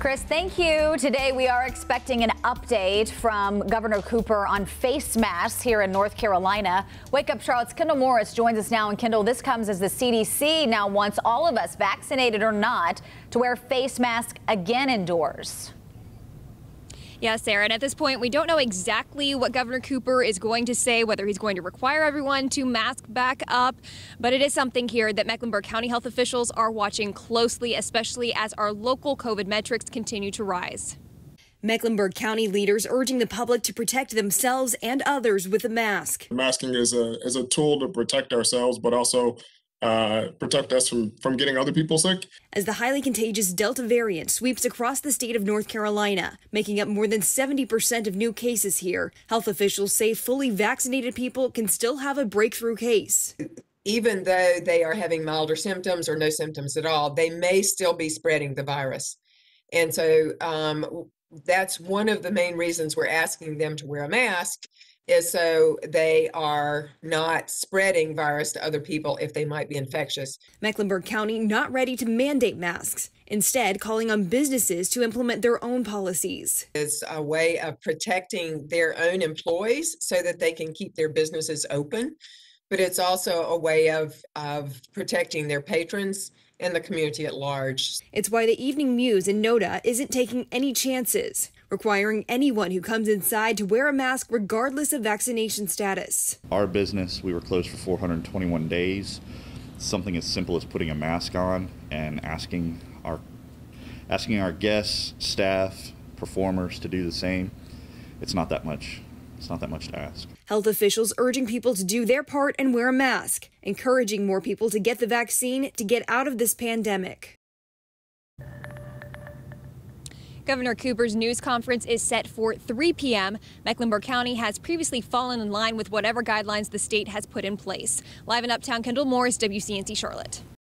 Chris, thank you. Today we are expecting an update from Governor Cooper on face masks here in North Carolina. Wake up, Charlotte's Kendall Morris joins us now. And Kendall, this comes as the CDC now wants all of us, vaccinated or not, to wear face masks again indoors. Yeah, Sarah, and at this point, we don't know exactly what Governor Cooper is going to say, whether he's going to require everyone to mask back up. But it is something here that Mecklenburg County health officials are watching closely, especially as our local COVID metrics continue to rise. Mecklenburg County leaders urging the public to protect themselves and others with a mask. Masking is a is a tool to protect ourselves, but also uh, protect us from, from getting other people sick. As the highly contagious Delta variant sweeps across the state of North Carolina, making up more than 70% of new cases here, health officials say fully vaccinated people can still have a breakthrough case. Even though they are having milder symptoms or no symptoms at all, they may still be spreading the virus. And so um, that's one of the main reasons we're asking them to wear a mask is so they are not spreading virus to other people if they might be infectious. Mecklenburg County not ready to mandate masks, instead calling on businesses to implement their own policies. It's a way of protecting their own employees so that they can keep their businesses open, but it's also a way of, of protecting their patrons and the community at large. It's why the Evening Muse in NODA isn't taking any chances requiring anyone who comes inside to wear a mask regardless of vaccination status. Our business, we were closed for 421 days. Something as simple as putting a mask on and asking our asking our guests, staff, performers to do the same. It's not that much. It's not that much to ask. Health officials urging people to do their part and wear a mask, encouraging more people to get the vaccine to get out of this pandemic. Governor Cooper's news conference is set for 3 p.m. Mecklenburg County has previously fallen in line with whatever guidelines the state has put in place. Live in Uptown, Kendall Morris, WCNC Charlotte.